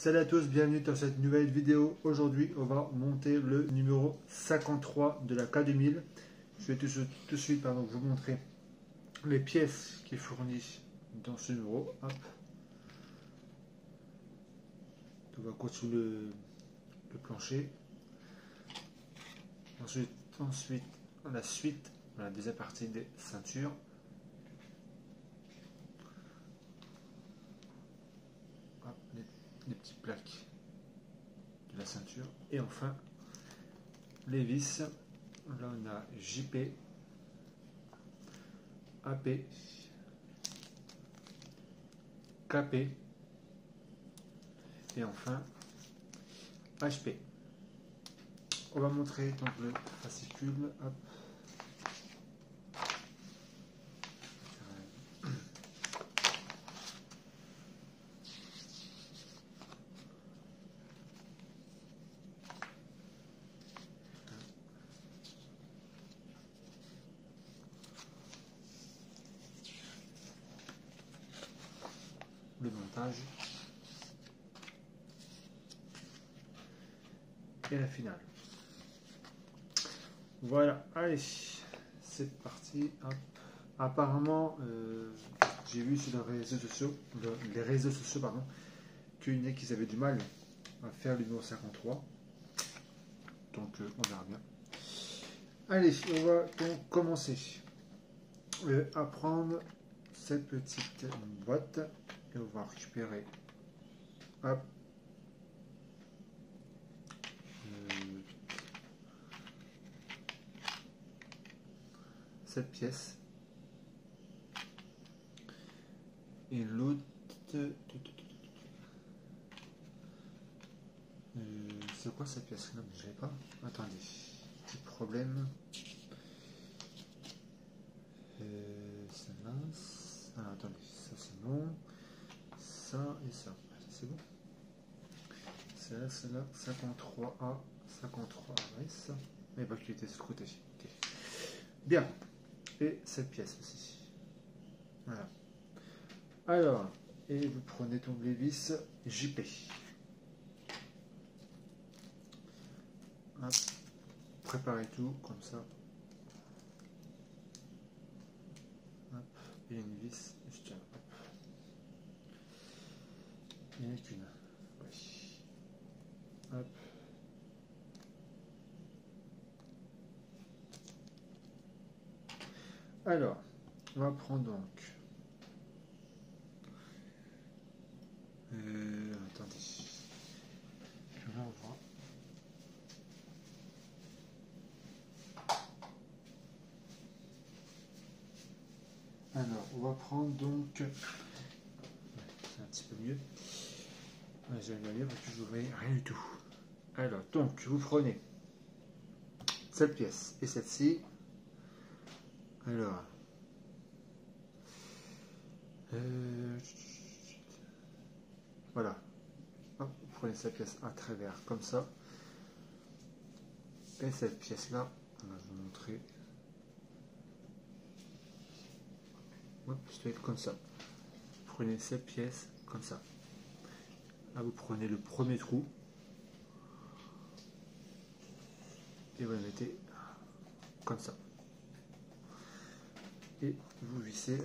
Salut à tous, bienvenue dans cette nouvelle vidéo. Aujourd'hui, on va monter le numéro 53 de la K2000. Je vais tout, de suite vous montrer les pièces qui fournies dans ce numéro. Hop. On va continuer le, le plancher. Ensuite, ensuite, la suite, la deuxième partie des ceintures. Les petites plaques de la ceinture. Et enfin, les vis. Là, on a JP, AP, KP et enfin HP. On va montrer donc le fascicule. le montage et la Voilà, allez, c'est parti. Apparemment, euh, j'ai vu sur les réseaux sociaux, les réseaux sociaux pardon, qu'ils avaient du mal à faire le numéro 53. Donc euh, on verra bien. Allez, on va donc commencer euh, à prendre cette petite boîte et on va récupérer cette pièce et l'autre euh, c'est quoi cette pièce? Là je l'ai pas attendez petit problème euh, ah, attendez ça c'est bon ça et ça. C'est bon. C'est là, c'est là, 53A, 53AS. Mais pas qu'il était scruté. Bien. Et cette pièce aussi. Voilà. Alors, et vous prenez ton vis JP. Préparez tout comme ça. Hop. Et une vis, je tiens. Il n'y a qu'une. Oui. Hop. Alors, on va prendre donc. Euh, attendez. Je vais voir. Alors, on va prendre donc. C'est un petit peu mieux. Je vais que je voyais rien du tout. Alors, donc, vous prenez cette pièce et celle-ci. Alors, euh, voilà. vous prenez cette pièce à travers comme ça. Et cette pièce-là, on va vous montrer. Je être comme ça. Prenez cette pièce comme ça vous prenez le premier trou et vous le mettez comme ça. Et vous vissez.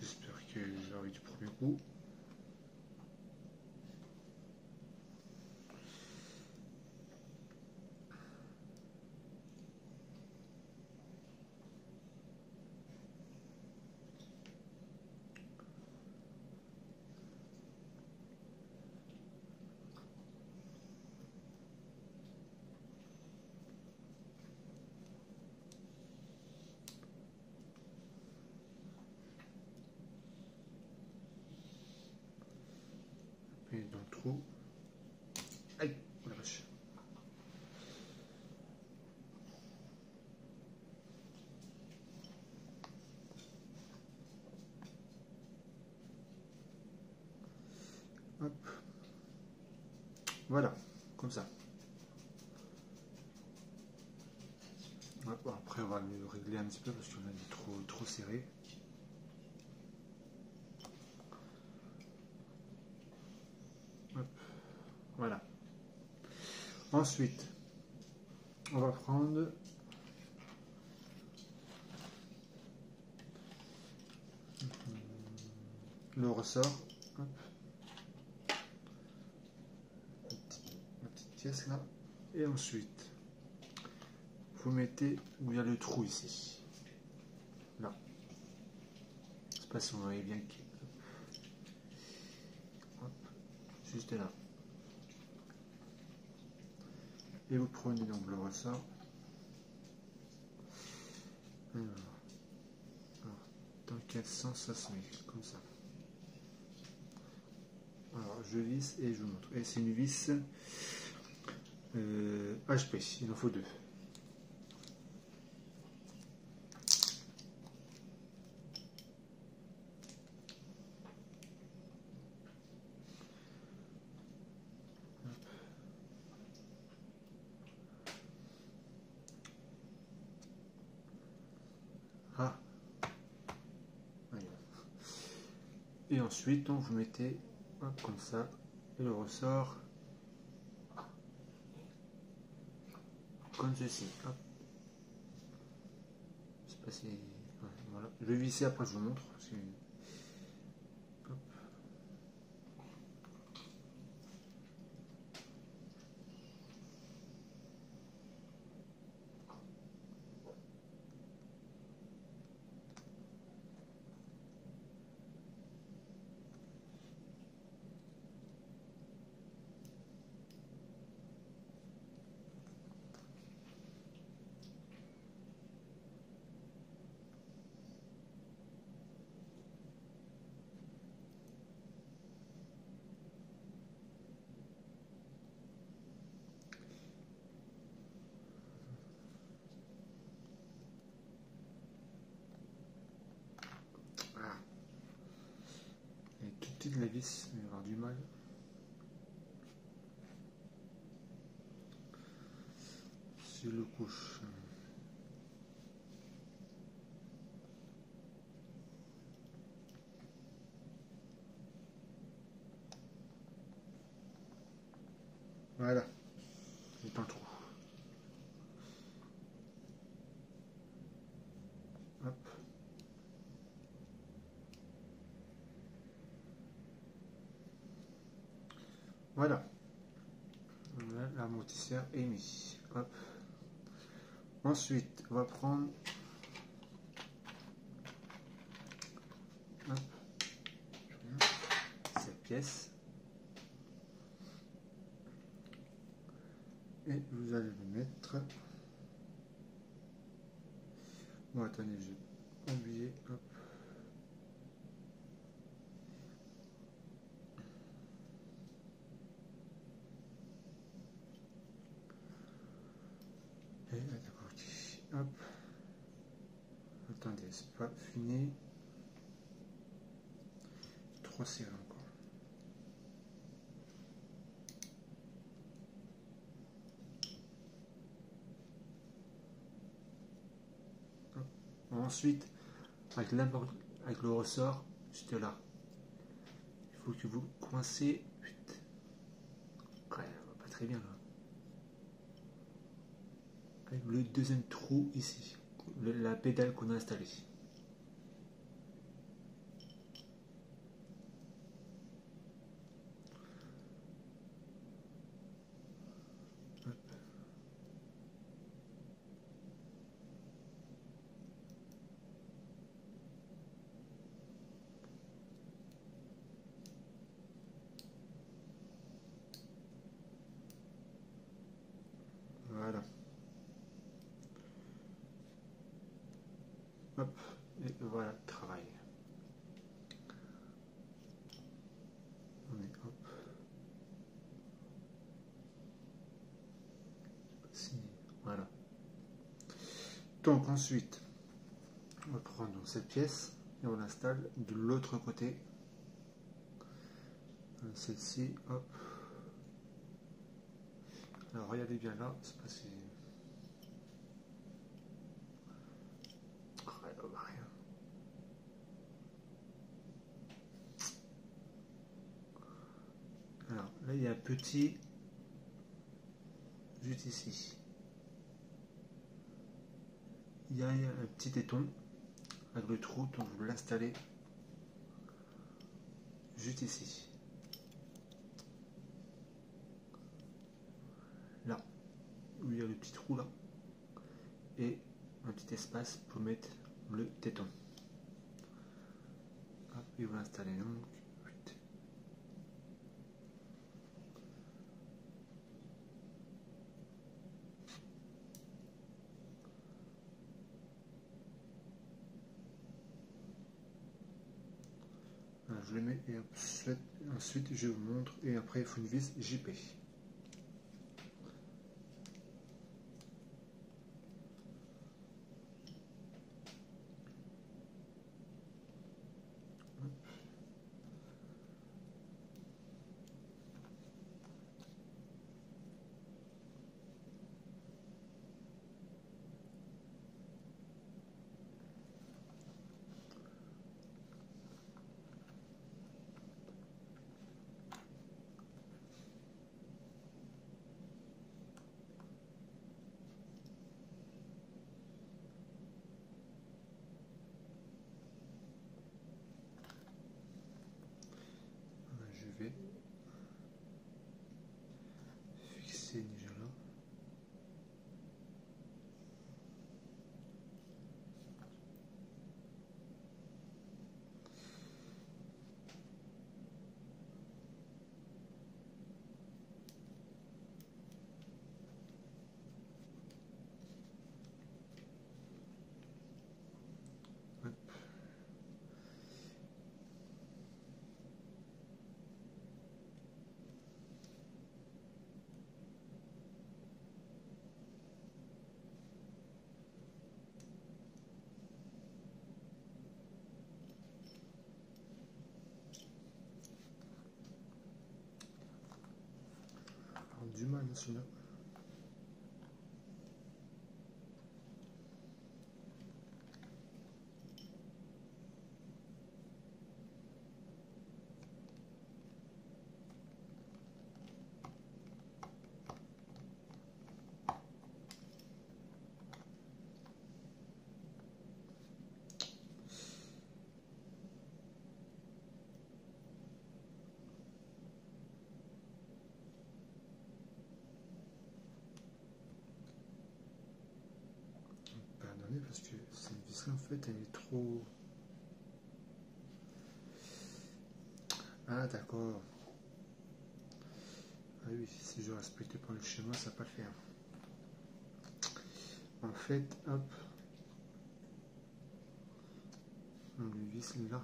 J'espère que j'aurai du premier coup. Trou. Aïe, la. Voilà, comme ça. Après, on va le régler un petit peu parce qu'on a trop, trop serré. Ensuite, on va prendre le ressort. La petite, pièce là. Et ensuite, vous mettez où il y a le trou ici. Là. Je sais pas si on voyez bien. Hop. Juste là. Et vous prenez donc le ressort. Alors, alors, dans quel sens ça se met Comme ça. Alors, je visse et je vous montre. Et c'est une vis euh, HP, il en faut deux. Ah. Voilà. Et ensuite, donc, vous mettez comme ça, le ressort comme ceci. Hop. Pas si. voilà. Je vais visser après, je vous montre. parce que- Hop. Ah. Petite la vis, il va y avoir du mal. Sur le couche. Voilà. C'est un trou. Hop. Voilà. L'amortisseur est mis. Hop. Ensuite, on va prendre. Cette pièce. Et vous allez le mettre. Bon, attendez, j'ai oublié. Hop. Et d'accord, ici, hop. Attendez, Trop serré encore. Ensuite, avec, avec le ressort, juste là, il faut que vous coincez. Pas très bien là avec le deuxième trou ici, la pédale qu'on a installée. Hop. Voilà. Hop, et voilà travail. Voilà. Donc ensuite, on va prendre cette pièce et on l'installe de l'autre côté. Euh, Celle-ci, hop. Alors regardez bien là, c'est pas si. Oh, elle va rien. Petit. juste ici. Il y a un petit téton avec le trou, donc vous l'installez juste ici. Là, où il y a le petit trou là. Et un petit espace pour mettre le téton. Et vous l'installez donc. Je le mets et ensuite je vous montre et après il faut une vis JP. du mal celui-là. Parce que cette vis là en fait elle est trop. Ah d'accord. Ah oui si je respecte pas le schéma ça va pas le faire. En fait hop. On le vis là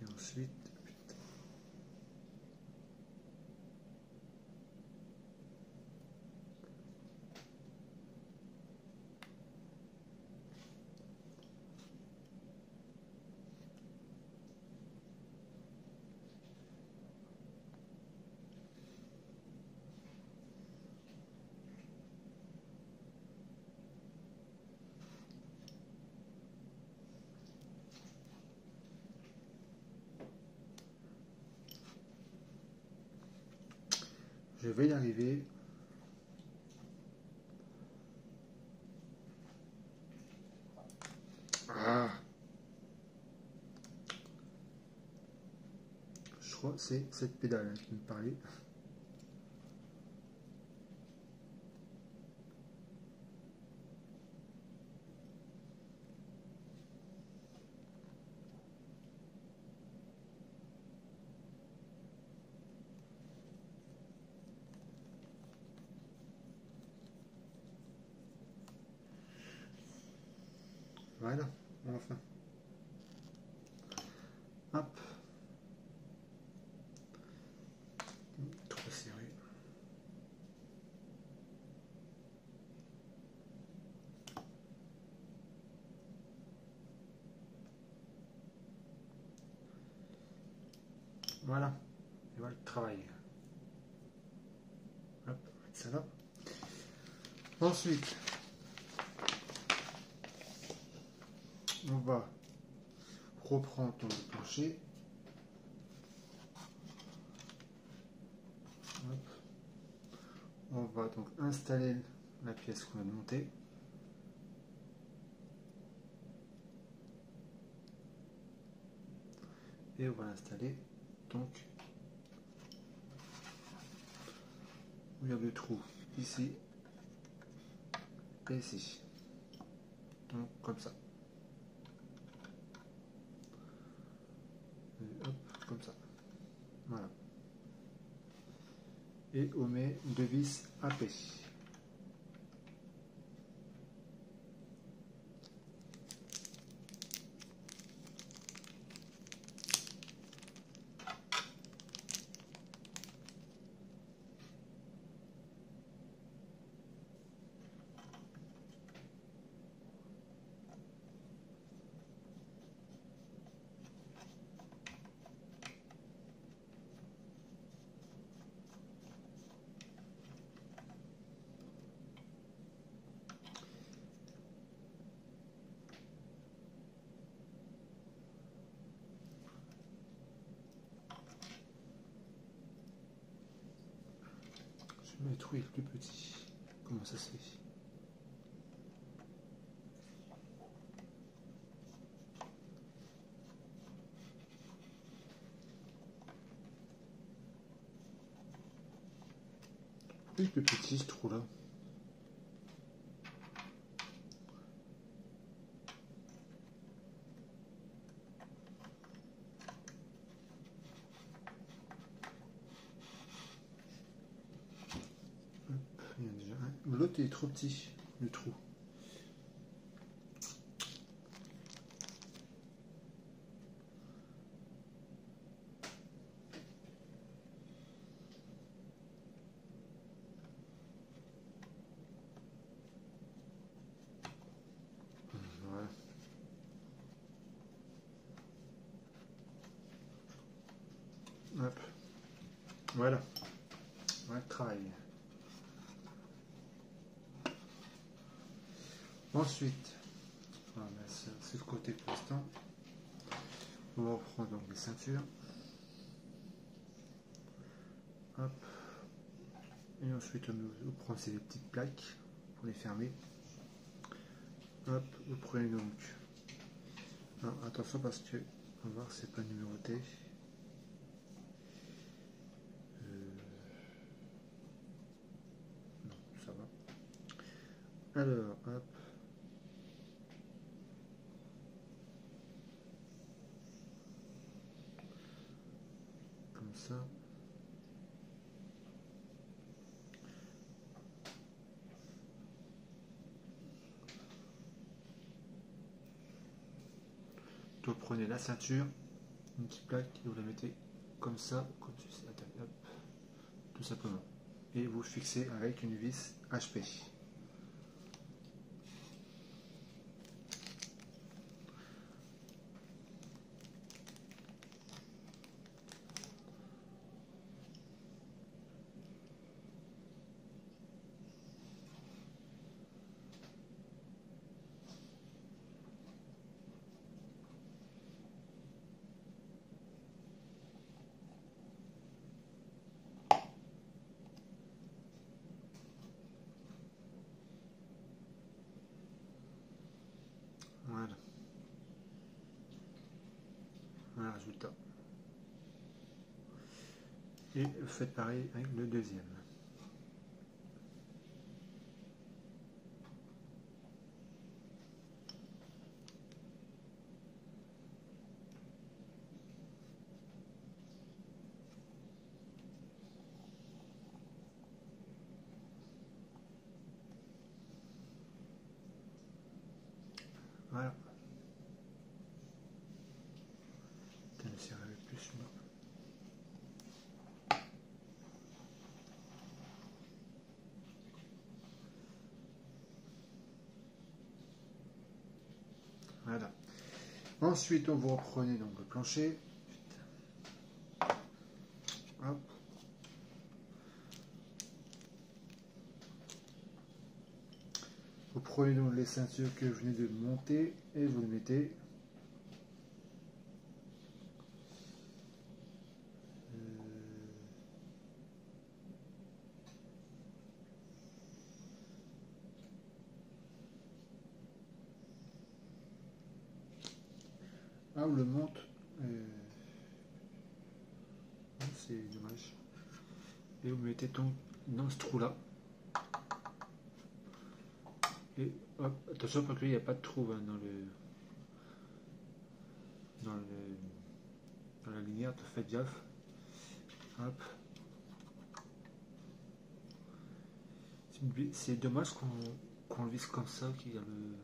et ensuite Je vais y arriver. Ah. Je crois que c'est cette pédale qui me parlait. Voilà. Voilà le travail. Hop, on va ça. Ensuite, on va reprendre ton plancher. Hop. On va donc installer la pièce qu'on a de monter. Et on va l'installer donc il y a le trou ici et ici. Donc comme ça. Comme ça. Voilà. Et on met deux vis AP. Le trou est plus petit. Comment ça se fait est plus petit ce trou là Il y en a déjà un. Petit, le trou. Hop. Voilà. Voilà. Ensuite, on va mettre sur le côté pour l'instant. On va reprendre donc les ceintures. Hop. Et ensuite, on prend ces petites plaques pour les fermer. Hop, vous prenez donc. Attention parce que on va voir c'est pas numéroté. Euh, Non, ça va. Alors, hop. Comme ça. Prenez la ceinture, une petite plaque et vous la mettez comme ça, tout simplement. Et vous fixez avec une vis HP. Voilà. Voilà le Et faites pareil avec le deuxième. Voilà. Putain, le Voilà. Ensuite, on vous reprenez donc le plancher. Vous prenez donc les ceintures que je venais de monter et vous les mettez. Euh, Ah, on le monte. euh, ah, C'est dommage. Et vous mettez ton dans ce trou là. Et attention parce qu'il n'y a pas de trou hein, dans le. Dans le. Dans la lumière, faites gaffe. Hop. C'est dommage qu'on qu'on le visse comme ça, qu'il y a le.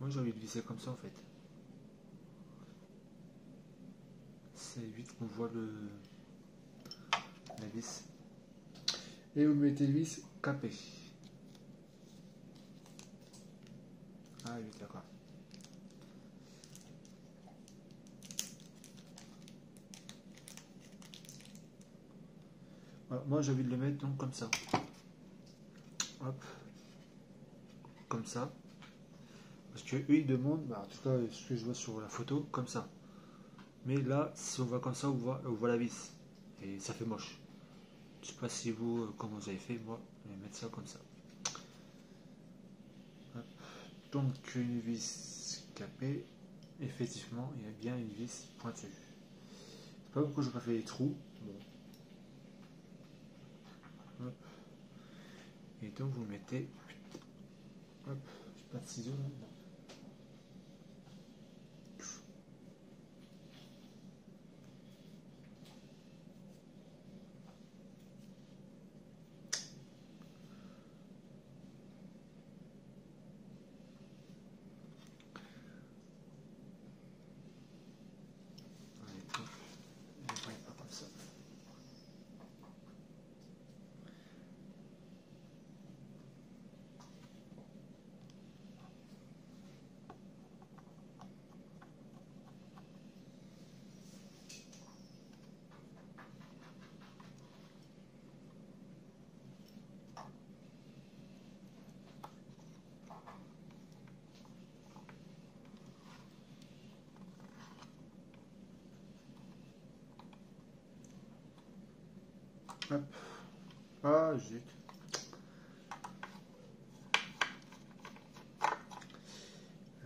Moi j'ai envie de visser comme ça en fait. C'est vite qu'on voit le. La vis. Et vous mettez vis capé. Ah oui, d'accord. Voilà, moi j'ai envie de le mettre donc comme ça. Hop. Comme ça. Parce que eux ils demandent, bah, en tout cas ce que je vois sur la photo, comme ça. Mais là, si on voit comme ça, on voit, on voit la vis. Et ça fait moche. Je sais pas si vous, euh, comment vous avez fait, moi, je vais mettre ça comme ça. Donc une vis capée, effectivement, il y a bien une vis pointue. Sais pas pourquoi je n'ai pas les trous. Bon. Et donc vous mettez. Hop, pas de ciseaux là. Non. Allez, hop. Et on va pas comme ça. Hop. Ah, zut.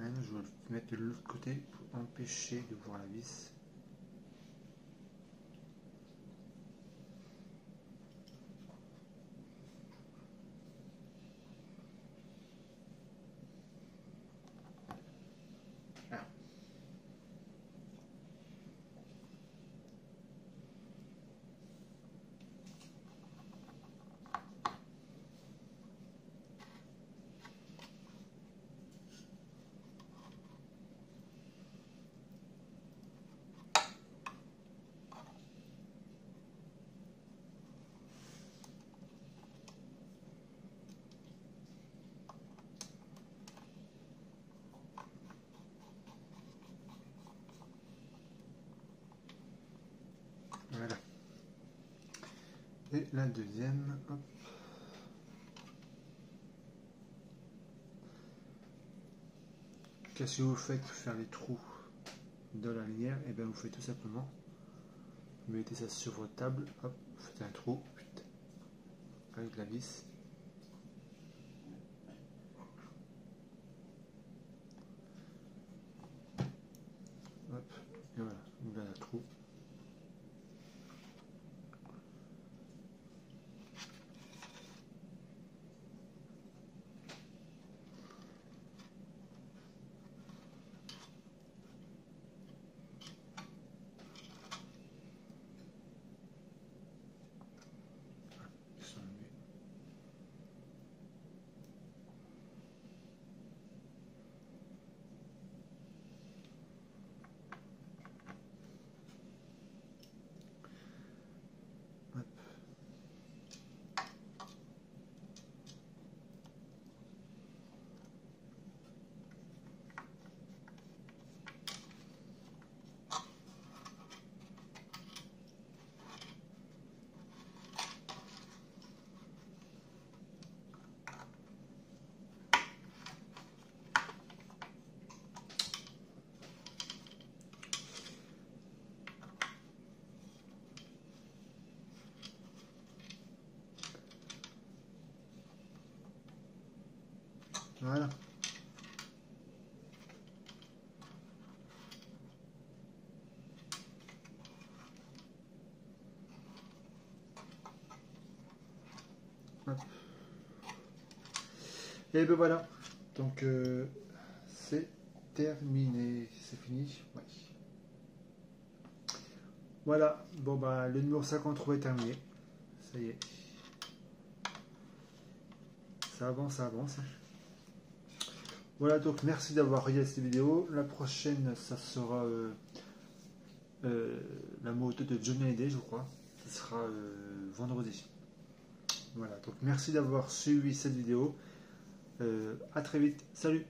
Hein, je vais le mettre de l'autre côté pour empêcher de voir la vis. Ah. Voilà. Et la deuxième. Qu'est-ce que vous faites pour faire les trous de la lumière? Et bien vous faites tout simplement, vous mettez ça sur votre table, vous faites un trou, avec la vis. Voilà. Et ben voilà, donc euh, c'est terminé, c'est fini. Ouais. Voilà, bon bah le numéro 53 est terminé. Ça y est. Ça avance, ça avance. Voilà, donc merci d'avoir regardé cette vidéo. La prochaine, ça sera euh, euh, la moto de Johnny Hallyday, je crois. Ça sera euh, vendredi. Voilà, donc merci d'avoir suivi cette vidéo. à très vite. Salut